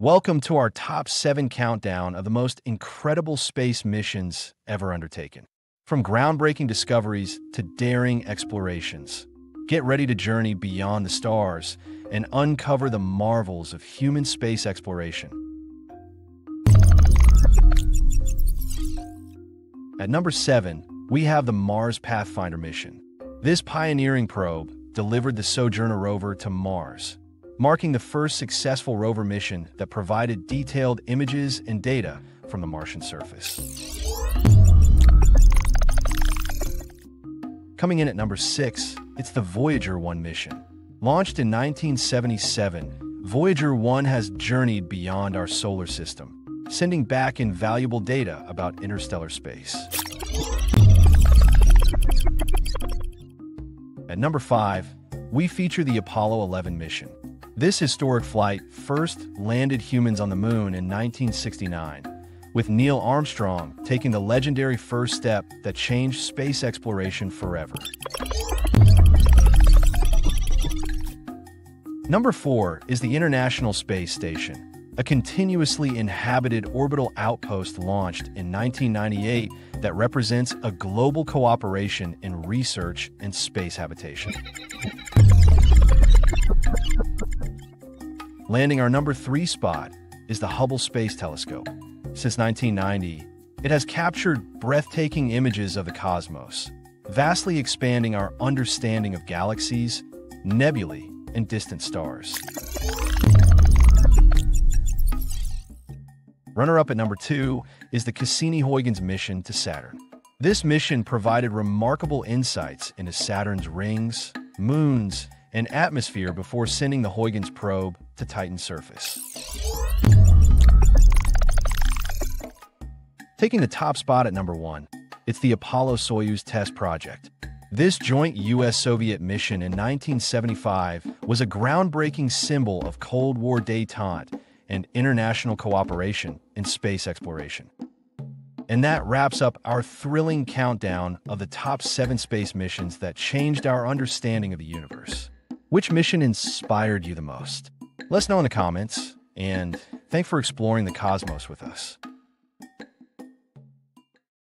Welcome to our top seven countdown of the most incredible space missions ever undertaken. From groundbreaking discoveries to daring explorations, get ready to journey beyond the stars and uncover the marvels of human space exploration. At number seven, we have the Mars Pathfinder mission. This pioneering probe delivered the Sojourner rover to Mars, marking the first successful rover mission that provided detailed images and data from the Martian surface. Coming in at number 6, it's the Voyager 1 mission. Launched in 1977, Voyager 1 has journeyed beyond our solar system, sending back invaluable data about interstellar space. At number 5, we feature the Apollo 11 mission. This historic flight first landed humans on the moon in 1969, with Neil Armstrong taking the legendary first step that changed space exploration forever. Number 4 is the International Space Station, a continuously inhabited orbital outpost launched in 1998 that represents a global cooperation in research and space habitation. Landing our number three spot is the Hubble Space Telescope. Since 1990, it has captured breathtaking images of the cosmos, vastly expanding our understanding of galaxies, nebulae, and distant stars. Runner up at number two is the Cassini Huygens mission to Saturn. This mission provided remarkable insights into Saturn's rings, moons, and atmosphere before sending the Huygens probe to Titan's surface. Taking the top spot at number one, it's the Apollo Soyuz test project. This joint US Soviet mission in 1975 was a groundbreaking symbol of Cold War detente and international cooperation in space exploration. And that wraps up our thrilling countdown of the top seven space missions that changed our understanding of the universe. Which mission inspired you the most? Let us know in the comments, and thanks for exploring the cosmos with us.